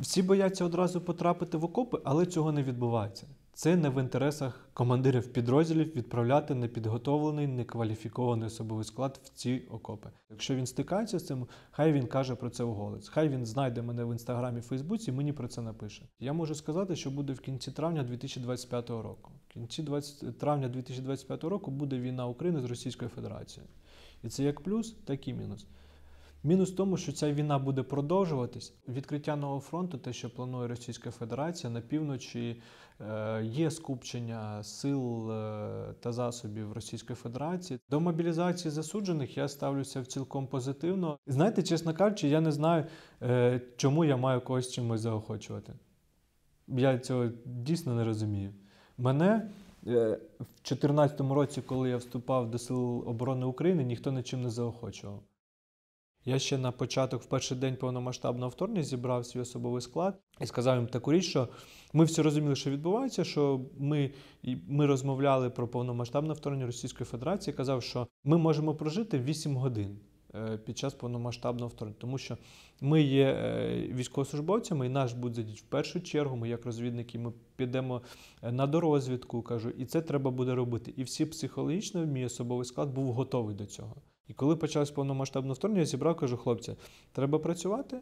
Всі бояться одразу потрапити в окопи, але цього не відбувається. Це не в інтересах командирів підрозділів відправляти непідготовлений, некваліфікований особовий склад в ці окопи. Якщо він стикається з цим, хай він каже про це вголос. Хай він знайде мене в інстаграмі, Фейсбуці, мені про це напише. Я можу сказати, що буде в кінці травня 2025 року. В кінці 20... травня 2025 року буде війна України з Російською Федерацією. І це як плюс, так і мінус. Мінус в тому, що ця війна буде продовжуватись. Відкриття нового фронту, те, що планує Російська Федерація на півночі, е, є скупчення сил е, та засобів Російської Федерації. До мобілізації засуджених я ставлюся в цілком позитивно. Знаєте, чесно кажучи, я не знаю, е, чому я маю когось чимось заохочувати. Я цього дійсно не розумію. Мене в 2014 році, коли я вступав до Сил оборони України, ніхто нічим не заохочував. Я ще на початок, в перший день повномасштабного вторгнення, зібрав свій особовий склад і сказав їм таку річ, що ми всі розуміли, що відбувається, що ми, ми розмовляли про повномасштабне вторгнення Російської Федерації. Казав, що ми можемо прожити 8 годин е, під час повномасштабного вторгнення, тому що ми є е, військовослужбовцями, і наш буде в першу чергу. Ми, як розвідники, ми підемо е, на дорозвідку, кажу, і це треба буде робити. І всі психологічно, мій особовий склад був готовий до цього. І коли почалось повномасштабне вторгнення, я зібрав, кажу, хлопці, треба працювати.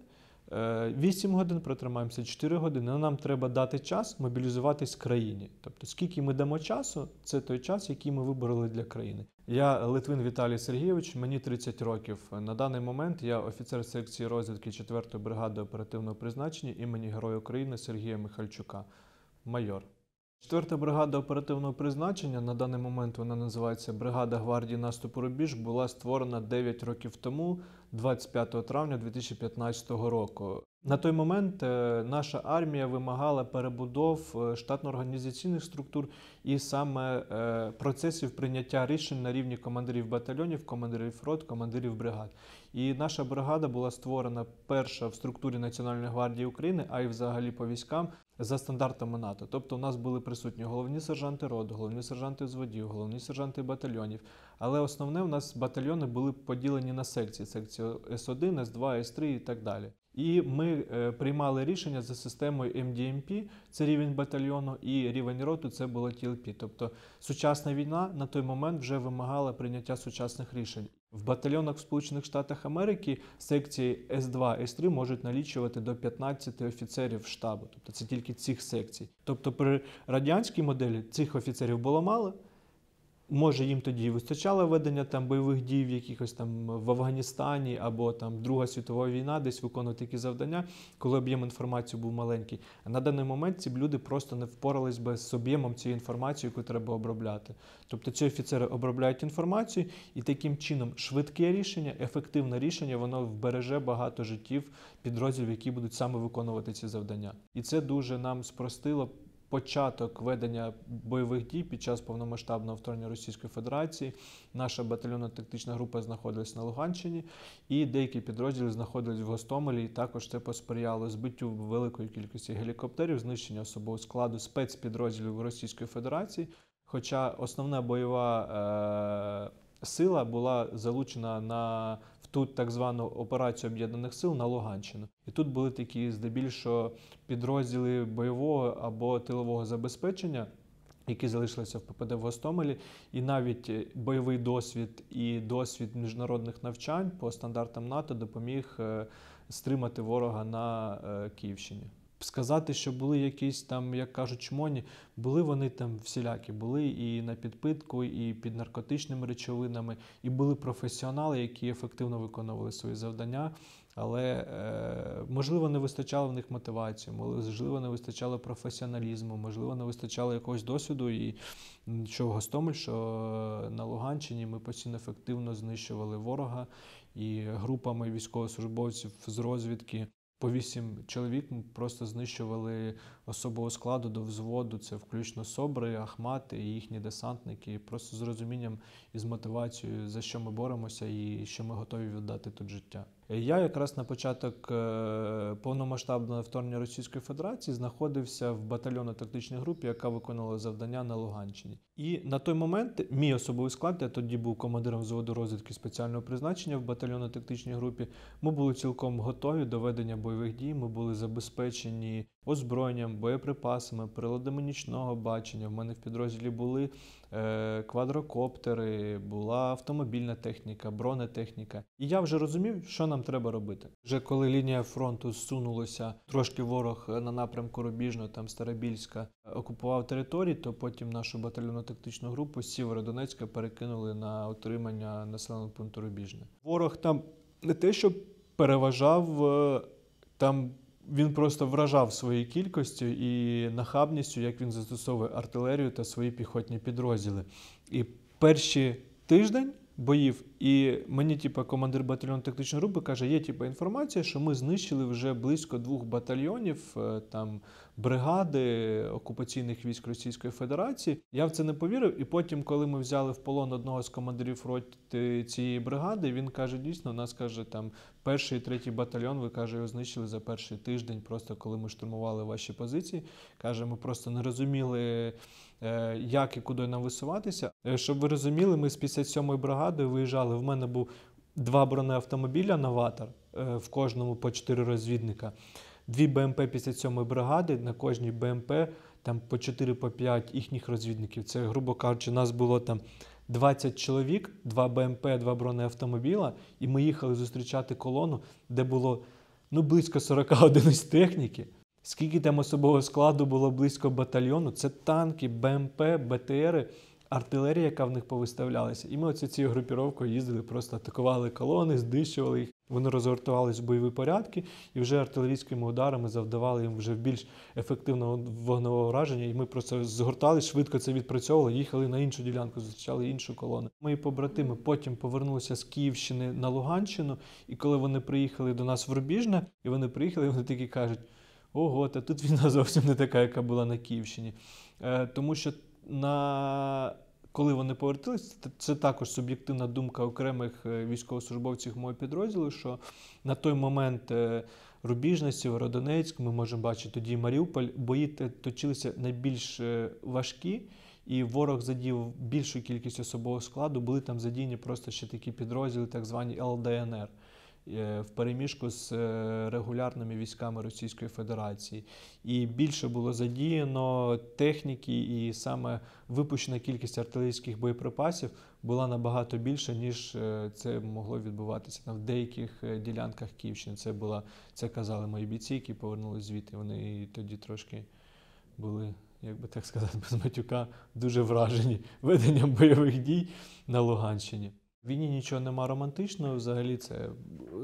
8 годин протримаємося, 4 години. але Нам треба дати час мобілізуватись країні. Тобто, скільки ми дамо часу, це той час, який ми вибороли для країни. Я Литвин Віталій Сергійович, мені 30 років. На даний момент я офіцер секції розвідки 4-ї бригади оперативного призначення імені Героя України Сергія Михальчука, майор. Четверта бригада оперативного призначення на даний момент вона називається Бригада гвардії наступу Рубіж, була створена 9 років тому, 25 травня 2015 року. На той момент е, наша армія вимагала перебудов е, штатно-організаційних структур і саме е, процесів прийняття рішень на рівні командирів батальйонів, командирів рот, командирів бригад. І наша бригада була створена перша в структурі Національної гвардії України, а й взагалі по військам за стандартами НАТО. Тобто, у нас були присутні головні сержанти роду, головні сержанти взводів, головні сержанти батальйонів. Але основне у нас батальйони були поділені на секції: секцію С1, С2, С3 і так далі. І ми е, приймали рішення за системою MDMP, це рівень батальйону, і рівень роту це було TLP. Тобто сучасна війна на той момент вже вимагала прийняття сучасних рішень. В батальйонах в Сполучених Штатах Америки секції С2, С3 можуть налічувати до 15 офіцерів штабу. Тобто це тільки цих секцій. Тобто при радянській моделі цих офіцерів було мало. Може, їм тоді вистачало ведення там бойових дій в якихось там в Афганістані або там Друга світова війна, десь виконувати такі завдання, коли об'єм інформації був маленький. А на даний момент ці люди просто не впорались би з об'ємом цієї інформації, яку треба обробляти. Тобто ці офіцери обробляють інформацію, і таким чином швидке рішення, ефективне рішення, воно вбереже багато життів підрозділів, які будуть саме виконувати ці завдання. І це дуже нам спростило початок ведення бойових дій під час повномасштабного вторгнення Російської Федерації. Наша батальйонна тактична група знаходилась на Луганщині, і деякі підрозділи знаходились в Гостомелі. І також це посприяло збиттю великої кількості гелікоптерів, знищення особового складу спецпідрозділів Російської Федерації. Хоча основна бойова е, сила була залучена на в ту так звану операцію об'єднаних сил на Луганщину. І тут були такі здебільшого підрозділи бойового або тилового забезпечення. Які залишилися в ППД в Гостомелі, і навіть бойовий досвід і досвід міжнародних навчань по стандартам НАТО допоміг е, стримати ворога на е, Київщині. Сказати, що були якісь там, як кажуть, чмоні, були вони там всілякі, були і на підпитку, і під наркотичними речовинами, і були професіонали, які ефективно виконували свої завдання. Але е, можливо не вистачало в них мотивації, можливо, не вистачало професіоналізму, можливо, не вистачало якогось досвіду. І що Гостомель, що на Луганщині ми постійно ефективно знищували ворога і групами військовослужбовців з розвідки. По вісім чоловік просто знищували особового складу до взводу. Це включно СОБРи, Ахмати і їхні десантники. Просто з розумінням і з мотивацією, за що ми боремося, і що ми готові віддати тут життя. Я якраз на початок е, повномасштабного вторгнення Російської Федерації знаходився в батальйонно-тактичній групі, яка виконувала завдання на Луганщині. І на той момент мій особовий склад, я тоді був командиром взводу розвідки спеціального призначення в батальйонно-тактичній групі. Ми були цілком готові до ведення бойових дій. Ми були забезпечені озброєнням, боєприпасами, приладами нічного бачення. В мене в підрозділі були квадрокоптери, була автомобільна техніка, бронетехніка. І я вже розумів, що нам треба робити. Вже коли лінія фронту зсунулася, трошки ворог на напрямку Рубіжного, там Старобільська, окупував території, то потім нашу батальйонно-тактичну групу з Сєвєродонецька перекинули на отримання населеного пункту Рубіжне. Ворог там не те, що переважав, е, там він просто вражав своєю кількістю і нахабністю, як він застосовує артилерію та свої піхотні підрозділи. І перші тиждень боїв, і мені, типу, командир батальйону тактичної групи каже: є типу, інформація, що ми знищили вже близько двох батальйонів е, там бригади окупаційних військ Російської Федерації. Я в це не повірив. І потім, коли ми взяли в полон одного з командирів роти цієї бригади, він каже: дійсно, у нас каже там перший і третій батальйон. Ви каже, його знищили за перший тиждень, просто коли ми штурмували ваші позиції. Каже, ми просто не розуміли. е, Як і куди нам висуватися, Е, щоб ви розуміли, ми з 57-ї бригадою виїжджали. В мене був два бронеавтомобіля «Новатор», е, в кожному по 4 розвідника, дві БМП 57-ї бригади, на кожній БМП там по 4 по 5 їхніх розвідників. Це, грубо кажучи, нас було там 20 чоловік, два БМП, два бронеавтомобіля, і ми їхали зустрічати колону, де було ну, близько 40 одиниць техніки. Скільки там особового складу було близько батальйону? Це танки, БМП, БТРи, артилерія, яка в них повиставлялася. І ми оці цією групіровкою їздили, просто атакували колони, знищували їх. Вони розгортувалися в бойові порядки, і вже артилерійськими ударами завдавали їм вже більш ефективного вогневого враження. І ми просто згортали, швидко це відпрацьовували, їхали на іншу ділянку, зустрічали іншу колону. Мої побратими потім повернулися з Київщини на Луганщину, і коли вони приїхали до нас в Рубіжне, і вони приїхали, вони такі кажуть. Ого, та тут війна зовсім не така, яка була на Київщині. Е, тому що на... коли вони повертилися, це- також суб'єктивна думка окремих е, військовослужбовців мого підрозділу, що на той момент Рубіжності, Родонецьк, ми можемо бачити тоді Маріуполь, бої точилися найбільш е, важкі. І ворог задів більшу кількість особового складу, були там задіяні просто ще такі підрозділи, так звані ЛДНР е, в переміжку з е, регулярними військами Російської Федерації. І більше було задіяно техніки, і саме випущена кількість артилерійських боєприпасів була набагато більша, ніж е, це могло відбуватися в деяких е, ділянках Київщини. Це була це казали мої бійці, які повернулися звідти. Вони тоді трошки були. Як би так сказати, без матюка дуже вражені веденням бойових дій на Луганщині. В війні нічого нема романтичного, взагалі це е,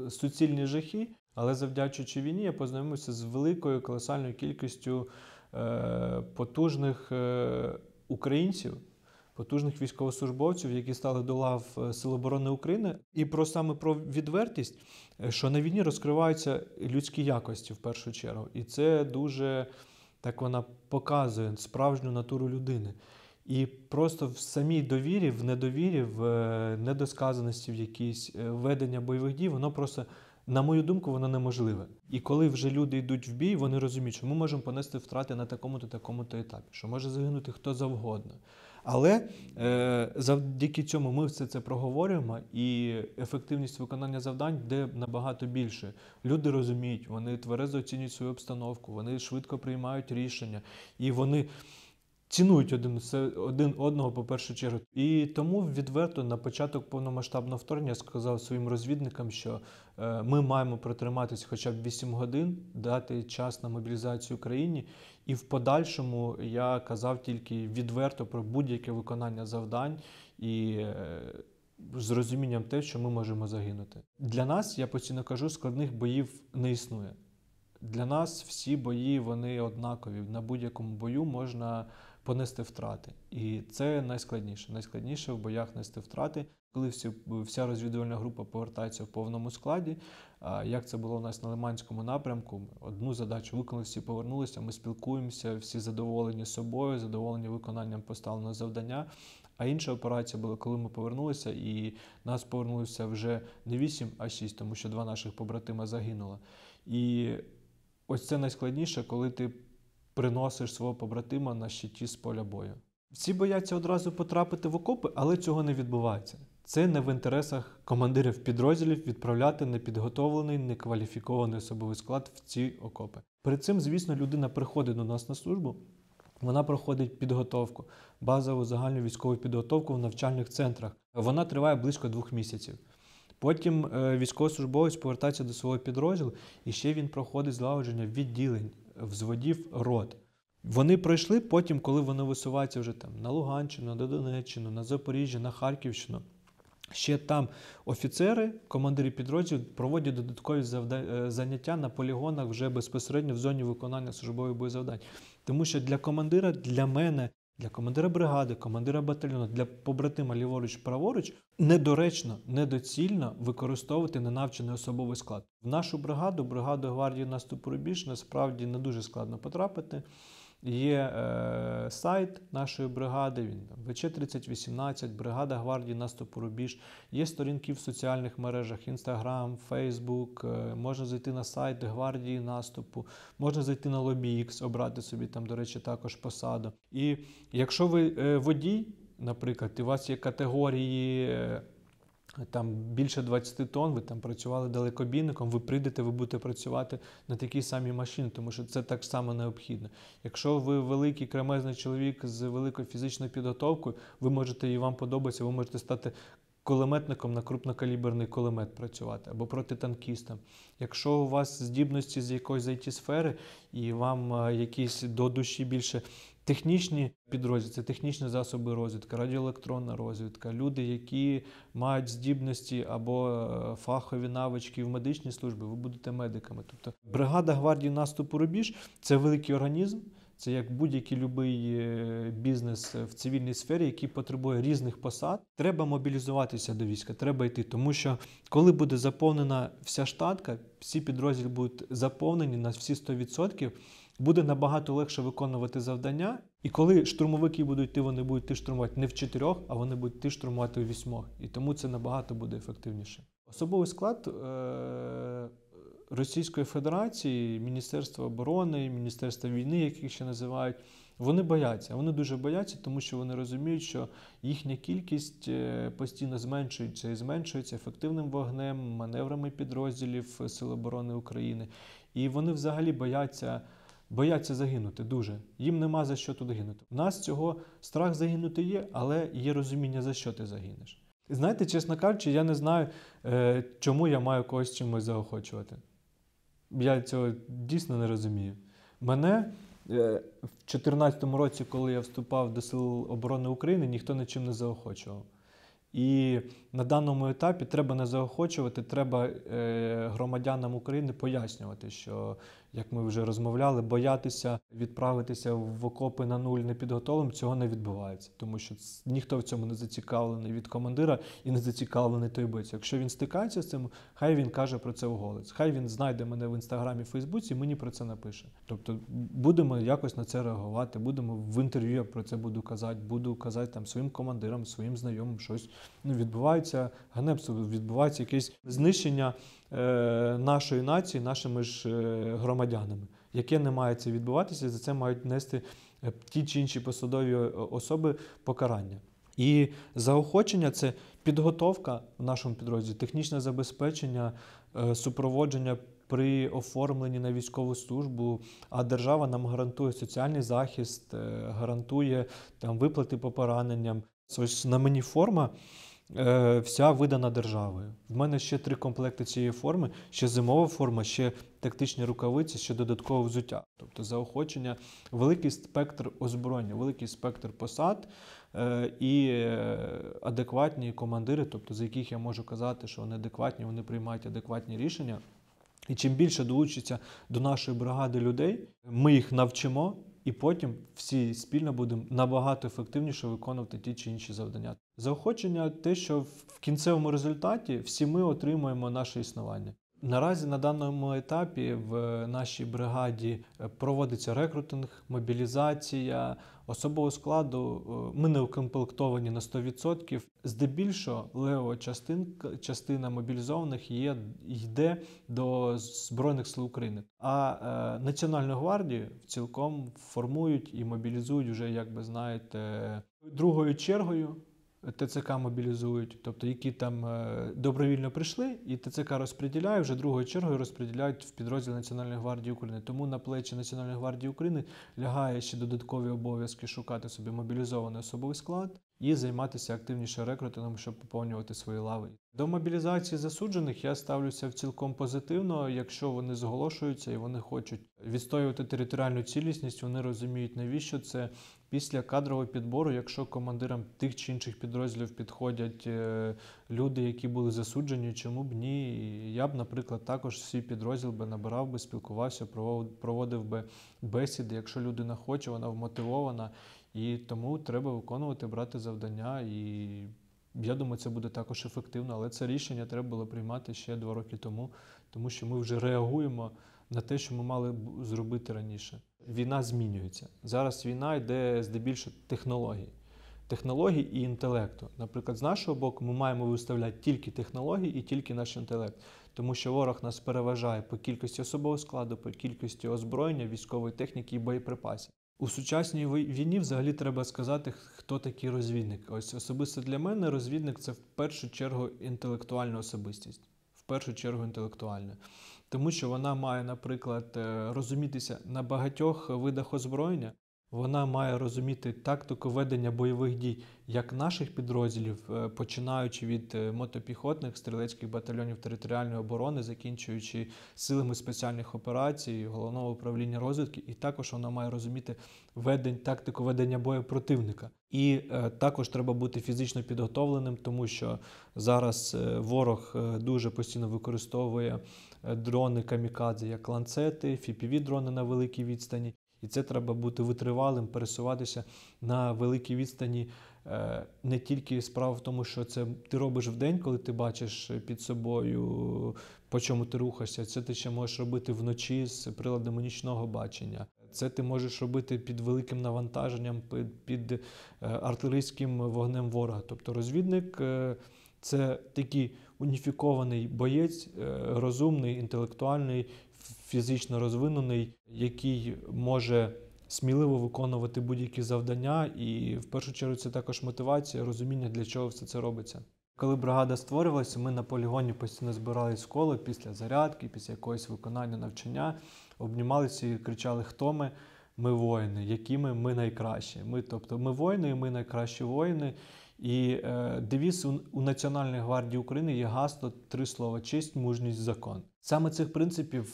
суцільні жахи, але завдячуючи війні, я познайомився з великою колосальною кількістю е, потужних е, українців, потужних військовослужбовців, які стали до лав е, Сил оборони України. І про саме про відвертість, е, що на війні розкриваються людські якості в першу чергу. І це дуже так вона показує справжню натуру людини. І просто в самій довірі, в недовірі, в е, недосказаності в якійсь е, ведення бойових дій, воно просто, на мою думку, воно неможливе. І коли вже люди йдуть в бій, вони розуміють, що ми можемо понести втрати на такому-то, такому-то етапі, що може загинути хто завгодно. Але е, завдяки цьому ми все це проговорюємо, і ефективність виконання завдань йде набагато більше. Люди розуміють, вони тверезо оцінюють свою обстановку, вони швидко приймають рішення, і вони цінують один, один одного по першу чергу. І тому відверто на початок повномасштабного вторгнення сказав своїм розвідникам, що е, ми маємо протриматися хоча б 8 годин, дати час на мобілізацію Україні. І в подальшому я казав тільки відверто про будь-яке виконання завдань і е, з розумінням те, що ми можемо загинути. Для нас, я постійно кажу, складних боїв не існує. Для нас всі бої вони однакові. На будь-якому бою можна понести втрати. І це найскладніше. Найскладніше в боях нести втрати, коли всі, вся розвідувальна група повертається в повному складі. Як це було у нас на Лиманському напрямку? Одну задачу виконали, всі повернулися. Ми спілкуємося, всі задоволені собою, задоволені виконанням поставленого завдання. А інша операція була, коли ми повернулися, і нас повернулося вже не 8, а 6, тому що два наших побратима загинуло. І ось це найскладніше, коли ти приносиш свого побратима на щиті з поля бою. Всі бояться одразу потрапити в окопи, але цього не відбувається. Це не в інтересах командирів підрозділів відправляти непідготовлений, некваліфікований особовий склад в ці окопи. Перед цим, звісно, людина приходить до нас на службу. Вона проходить підготовку, базову загальну військову підготовку в навчальних центрах. Вона триває близько двох місяців. Потім е, військовослужбовець повертається до свого підрозділу, і ще він проходить злагодження відділень, взводів рот. Вони пройшли потім, коли вони висуваються вже там на Луганщину, на Донеччину, на Запоріжжя, на Харківщину. Ще там офіцери, командири підрозділів проводять додаткові е, заняття на полігонах вже безпосередньо в зоні виконання службових боєзавдань. Тому що для командира, для мене, для командира бригади, командира батальйону, для побратима ліворуч, праворуч недоречно, недоцільно використовувати ненавчений особовий склад. В нашу бригаду, бригаду гвардії наступу рубіж, насправді не дуже складно потрапити. Є е, сайт нашої бригади, він ВЧ-3018, бригада гвардії наступу рубіж. Є сторінки в соціальних мережах: Instagram, Facebook, е, можна зайти на сайт гвардії наступу, можна зайти на LobbyX, обрати собі там, до речі, також посаду. І якщо ви е, водій, наприклад, і у вас є категорії. Там більше 20 тонн, ви там працювали далекобійником, ви прийдете, ви будете працювати на такій самій машині, тому що це так само необхідно. Якщо ви великий кремезний чоловік з великою фізичною підготовкою, ви можете і вам подобається, ви можете стати кулеметником на крупнокаліберний кулемет працювати або протитанкістом. Якщо у вас здібності з якоїсь it сфери і вам е, якісь до душі більше технічні підрозділи, це технічні засоби розвідки, радіоелектронна розвідка, люди, які мають здібності або е, фахові навички в медичній службі, ви будете медиками. Тобто бригада гвардії наступу рубіж це великий організм. Це як будь-який любий е, бізнес в цивільній сфері, який потребує різних посад. Треба мобілізуватися до війська, треба йти. Тому що коли буде заповнена вся штатка, всі підрозділи будуть заповнені на всі 100%, буде набагато легше виконувати завдання. І коли штурмовики будуть йти, вони будуть йти штурмувати не в чотирьох, а вони будуть йти штурмувати у вісьмох. І тому це набагато буде ефективніше. Особовий склад е- Російської Федерації, Міністерства оборони, Міністерства війни, яких ще називають, вони бояться. Вони дуже бояться, тому що вони розуміють, що їхня кількість е, постійно зменшується і зменшується ефективним вогнем, маневрами підрозділів Сил оборони України. І вони взагалі бояться. Бояться загинути дуже. Їм нема за що тут гинути. У нас цього страх загинути є, але є розуміння, за що ти загинеш. І знаєте, чесно кажучи, я не знаю, е, чому я маю когось чимось заохочувати. Я цього дійсно не розумію. Мене е, в 2014 році, коли я вступав до Сил оборони України, ніхто нічим не заохочував. І на даному етапі треба не заохочувати, треба е, громадянам України пояснювати, що, як ми вже розмовляли, боятися відправитися в окопи на нуль непідготовленим, цього не відбувається, тому що ніхто в цьому не зацікавлений від командира і не зацікавлений той бойць. Якщо він стикається з цим, хай він каже про це вголос. Хай він знайде мене в інстаграмі, Фейсбуці, мені про це напише. Тобто будемо якось на це реагувати, будемо в інтерв'ю я про це буду казати, буду казати там своїм командирам, своїм знайомим щось. Ну, відбувається ганебство, відбувається якесь знищення нашої нації нашими ж е, громадянами, яке не має це відбуватися, за це мають нести е, ті чи інші посадові е, особи покарання. І заохочення це підготовка в нашому підрозділі, технічне забезпечення, е, супроводження при оформленні на військову службу, а держава нам гарантує соціальний захист, е, гарантує там виплати по пораненням. Ось на мені форма е, вся видана державою. В мене ще три комплекти цієї форми: ще зимова форма, ще тактичні рукавиці, ще додаткове взуття. Тобто заохочення, великий спектр озброєння, великий спектр посад е, і е, адекватні командири, тобто за яких я можу казати, що вони адекватні, вони приймають адекватні рішення. І чим більше долучиться до нашої бригади людей, ми їх навчимо, і потім всі спільно будемо набагато ефективніше виконувати ті чи інші завдання. Заохочення те, що в кінцевому результаті всі ми отримуємо наше існування. Наразі на даному етапі в нашій бригаді е, проводиться рекрутинг, мобілізація особового складу. е, Ми не укомплектовані на 100%. Здебільшого левова частинка, частина мобілізованих є, йде до Збройних сил України. А е, Національну гвардію цілком формують і мобілізують вже, як би знаєте, другою чергою. ТЦК мобілізують, тобто які там е, добровільно прийшли, і ТЦК розподіляє вже другою чергою розподіляють в підрозділ Національної гвардії України. Тому на плечі Національної гвардії України лягає ще додаткові обов'язки шукати собі мобілізований особовий склад і займатися активніше рекрутингом, щоб поповнювати свої лави. До мобілізації засуджених я ставлюся в цілком позитивно, якщо вони зголошуються і вони хочуть відстоювати територіальну цілісність, вони розуміють, навіщо це після кадрового підбору, якщо командирам тих чи інших підрозділів підходять е, люди, які були засуджені, чому б ні? Я б, наприклад, також свій підрозділ би набирав би, спілкувався, проводив- би бесіди. Якщо людина хоче, вона вмотивована, і тому треба виконувати, брати завдання. І я думаю, це буде також ефективно, але це рішення треба було приймати ще два роки тому, тому що ми вже реагуємо на те, що ми мали зробити раніше. Війна змінюється. Зараз війна йде здебільшого технологій. Технологій і інтелекту. Наприклад, з нашого боку, ми маємо виставляти тільки технології і тільки наш інтелект, тому що ворог нас переважає по кількості особового складу, по кількості озброєння, військової техніки і боєприпасів. У сучасній війні взагалі треба сказати, хто такий розвідник. Ось особисто для мене розвідник це в першу чергу інтелектуальна особистість. В першу чергу інтелектуальна. Тому що вона має, наприклад, е, розумітися на багатьох видах озброєння. Вона має розуміти тактику ведення бойових дій як наших підрозділів, е, починаючи від е, мотопіхотних стрілецьких батальйонів територіальної оборони, закінчуючи силами спеціальних операцій, головного управління розвідки, і також вона має розуміти ведень, тактику ведення бою противника. І е, також треба бути фізично підготовленим, тому що зараз ворог дуже постійно використовує дрони камікадзе, як ланцети, fpv дрони на великій відстані. І це треба бути витривалим, пересуватися на великій відстані. Е, Не тільки справа в тому, що це ти робиш в день, коли ти бачиш під собою, по чому ти рухаєшся. Це ти ще можеш робити вночі з приладами нічного бачення. Це ти можеш робити під великим навантаженням, під, під е, артилерійським вогнем ворога. Тобто розвідник е, це такий уніфікований боєць, розумний, інтелектуальний, фізично розвинений, який може сміливо виконувати будь-які завдання, і в першу чергу це також мотивація, розуміння, для чого все це робиться. Коли бригада створювалася, ми на полігоні постійно збирались в коло після зарядки, після якогось виконання навчання, обнімалися і кричали, хто ми. Ми воїни, які ми, ми найкращі. Ми, тобто, ми воїни, і ми найкращі воїни. І е, девіз у, у Національної гвардії України є гасло три слова: честь, мужність, закон. Саме цих принципів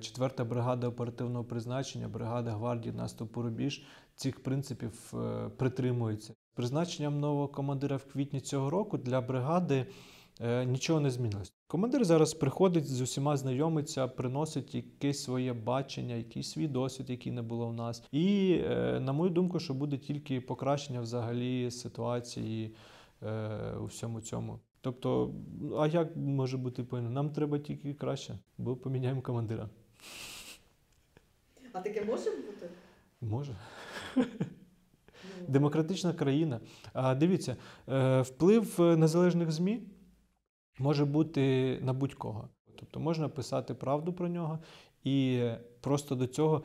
четверта 4-та бригада оперативного призначення, бригада гвардії наступу рубіж цих принципів е, притримується. Призначенням нового командира в квітні цього року для бригади е, нічого не змінилось. Командир зараз приходить з усіма знайомиться, приносить якесь своє бачення, якийсь свій досвід, який не було в нас. І, е, на мою думку, що буде тільки покращення взагалі ситуації е, у всьому цьому. Тобто, а як може бути по Нам треба тільки краще, бо поміняємо командира. А таке може бути? Може. Ну, Демократична країна. А дивіться, е, вплив е, незалежних ЗМІ може бути на будь-кого. Тобто можна писати правду про нього, і просто до цього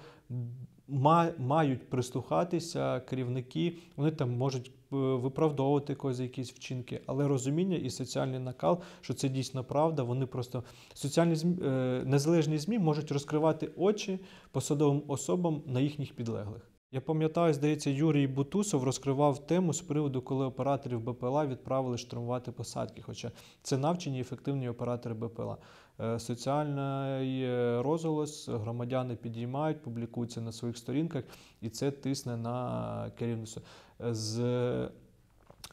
ма- мають прислухатися керівники, вони там можуть е, виправдовувати когось якісь вчинки, але розуміння і соціальний накал, що це дійсно правда, вони просто соціальні ЗМІ, е, незалежні ЗМІ можуть розкривати очі посадовим особам на їхніх підлеглих. Я пам'ятаю, здається, Юрій Бутусов розкривав тему з приводу, коли операторів БПЛА відправили штурмувати посадки. Хоча це навчені ефективні оператори БПЛА. Е, Соціальний е, розголос громадяни підіймають, публікуються на своїх сторінках, і це тисне на керівництво. Е, З...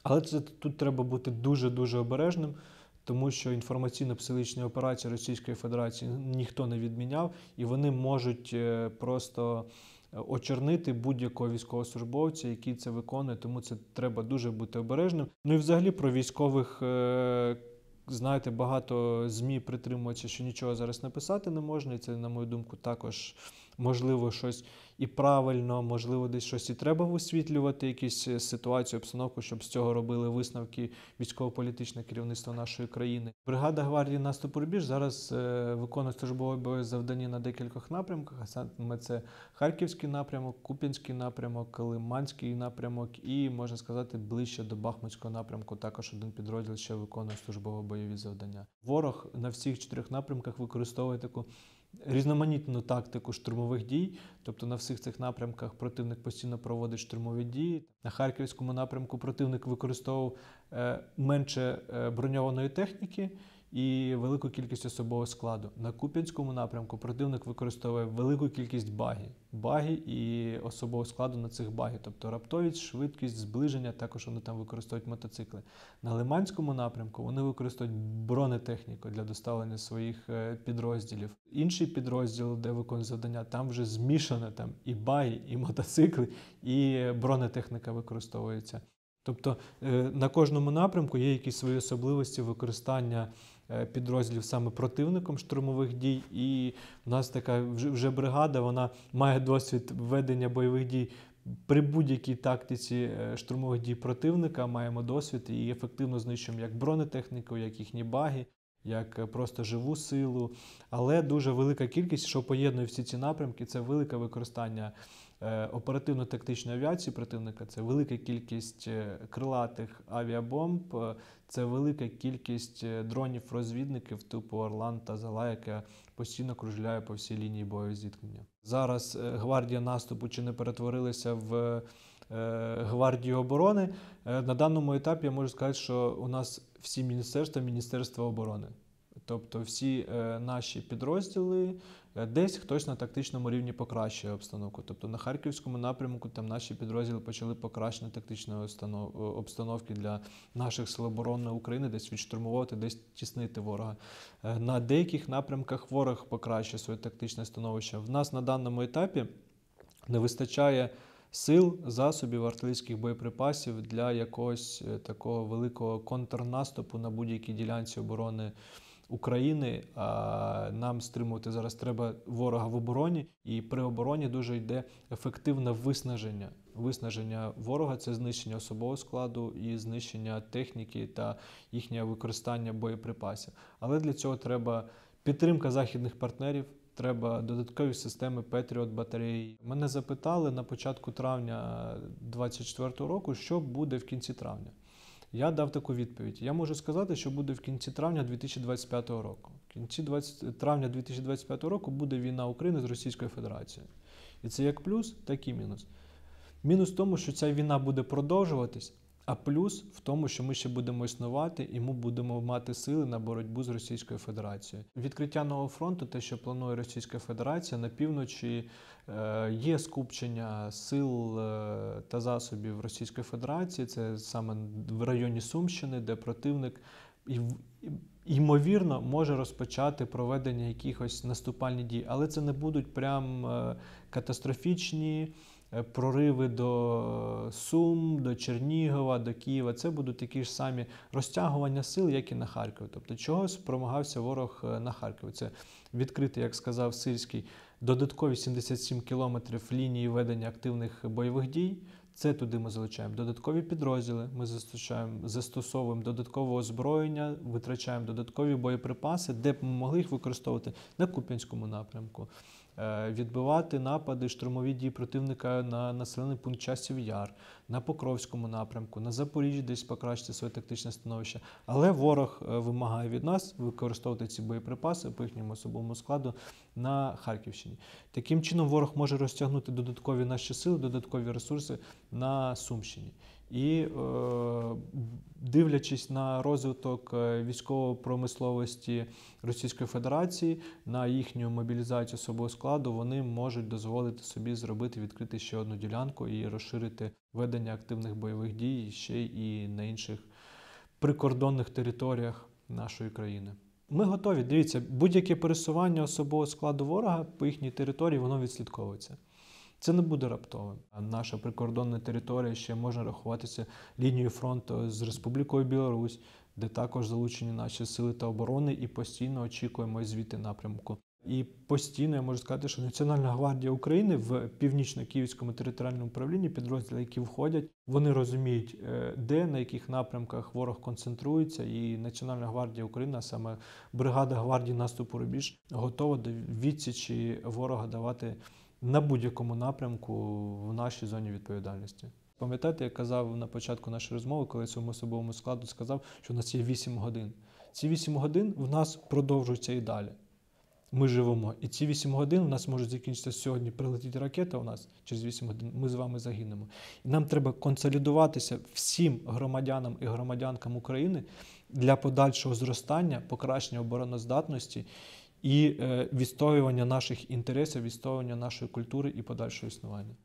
Але це тут треба бути дуже дуже обережним. Тому що інформаційно-психологічні операції Російської Федерації ніхто не відміняв, і вони можуть просто очорнити будь-якого військовослужбовця, який це виконує, тому це треба дуже бути обережним. Ну і взагалі про військових е, знаєте, багато ЗМІ притримуються, що нічого зараз написати не можна, і це, на мою думку, також можливо щось і правильно, можливо, десь щось і треба висвітлювати, якісь е, ситуацію, обстановку, щоб з цього робили висновки військово-політичне керівництво нашої країни. Бригада гвардії наступу рубіж зараз е, виконує службове бойове завдання на декількох напрямках. А саме це Харківський напрямок, Куп'янський напрямок, Лиманський напрямок і можна сказати ближче до Бахмутського напрямку. Також один підрозділ ще виконує службово бойові завдання. Ворог на всіх чотирьох напрямках використовує таку різноманітну тактику штурмових дій. Тобто на всіх цих напрямках противник постійно проводить штурмові дії. На харківському напрямку противник використовував е, менше е, броньованої техніки. І велику кількість особового складу на Куп'янському напрямку противник використовує велику кількість баги, баги і особового складу на цих баги, тобто раптовість, швидкість, зближення. Також вони там використовують мотоцикли. На Лиманському напрямку вони використовують бронетехніку для доставлення своїх е, підрозділів. Інший підрозділ, де виконують завдання, там вже змішане там і баги, і мотоцикли, і бронетехніка використовується. Тобто е, на кожному напрямку є якісь свої особливості використання підрозділів саме противником штурмових дій. І в нас така вже бригада, вона має досвід ведення бойових дій. При будь-якій тактиці е, штурмових дій противника маємо досвід і ефективно знищуємо як бронетехніку, як їхні баги, як просто живу силу. Але дуже велика кількість, що поєднує всі ці напрямки, це велике використання Е, оперативно-тактичної авіації противника це велика кількість е, крилатих авіабомб, е, це велика кількість дронів-розвідників типу Орлан та Зала, яка постійно кружляє по всій лінії бойового зіткнення. Зараз гвардія наступу чи не перетворилася в гвардію оборони. На даному етапі я можу сказати, що у нас всі міністерства Міністерства оборони. Тобто всі е, наші підрозділи е, десь хтось на тактичному рівні покращує обстановку. Тобто на харківському напрямку там наші підрозділи почали покращення тактичної обстановки для наших сил оборони України, десь відштурмувати, десь тіснити ворога. Е, на деяких напрямках ворог покращує своє тактичне становище. В нас на даному етапі не вистачає. Сил, засобів, артилерійських боєприпасів для якогось такого великого контрнаступу на будь-якій ділянці оборони України. А нам стримувати зараз треба ворога в обороні, і при обороні дуже йде ефективне виснаження. Виснаження ворога це знищення особового складу і знищення техніки та їхнє використання боєприпасів. Але для цього треба підтримка західних партнерів. Треба додаткові системи Петріот батареї. Мене запитали на початку травня 2024 року, що буде в кінці травня. Я дав таку відповідь. Я можу сказати, що буде в кінці травня 2025 року. В кінці 20, травня 2025 року буде війна України з Російською Федерацією. І це як плюс, так і мінус. Мінус в тому, що ця війна буде продовжуватись, а плюс в тому, що ми ще будемо існувати і ми будемо мати сили на боротьбу з Російською Федерацією. Відкриття нового фронту, те, що планує Російська Федерація на півночі, е, є скупчення сил е, та засобів Російської Федерації. Це саме в районі Сумщини, де противник ймовірно може розпочати проведення якихось наступальних дій, але це не будуть прям е, катастрофічні. Е, прориви до Сум, до Чернігова, до Києва. Це будуть такі ж самі розтягування сил, як і на Харків. Тобто чогось промагався ворог е, на Харкові. Це відкрити, як сказав Сильський, додаткові 77 кілометрів лінії ведення активних бойових дій. Це туди ми залучаємо додаткові підрозділи. Ми застосовуємо додаткове озброєння, витрачаємо додаткові боєприпаси, де б ми могли їх використовувати на Куп'янському напрямку. Е, відбивати напади, штурмові дії противника на населений пункт часів яр, на Покровському напрямку, на Запоріжжі десь покращити своє тактичне становище. Але ворог е, вимагає від нас використовувати ці боєприпаси по їхньому особовому складу на Харківщині. Таким чином, ворог може розтягнути додаткові наші сили, додаткові ресурси на Сумщині. І е, дивлячись на розвиток е, військової промисловості Російської Федерації, на їхню мобілізацію особового складу, вони можуть дозволити собі зробити відкрити ще одну ділянку і розширити ведення активних бойових дій ще і на інших прикордонних територіях нашої країни. Ми готові. Дивіться, будь-яке пересування особового складу ворога по їхній території, воно відслідковується. Це не буде раптовим. Наша прикордонна територія ще може рахуватися лінією фронту з Республікою Білорусь, де також залучені наші сили та оборони, і постійно очікуємо звідти напрямку. І постійно я можу сказати, що Національна гвардія України в північно-київському територіальному управлінні, підрозділи, які входять, вони розуміють, е, де на яких напрямках ворог концентрується, і Національна гвардія України, а саме бригада гвардії наступу рубіж, готова до відсічі ворога давати на будь-якому напрямку в нашій зоні відповідальності. Пам'ятаєте, я казав на початку нашої розмови, коли я своєму особовому складу сказав, що у нас є 8 годин. Ці 8 годин в нас продовжуються і далі. Ми живемо. І ці 8 годин у нас можуть закінчитися сьогодні. Прилетить ракета у нас через 8 годин. Ми з вами загинемо. І нам треба консолідуватися всім громадянам і громадянкам України для подальшого зростання, покращення обороноздатності і е, відстоювання наших інтересів, відстоювання нашої культури і подальшого існування.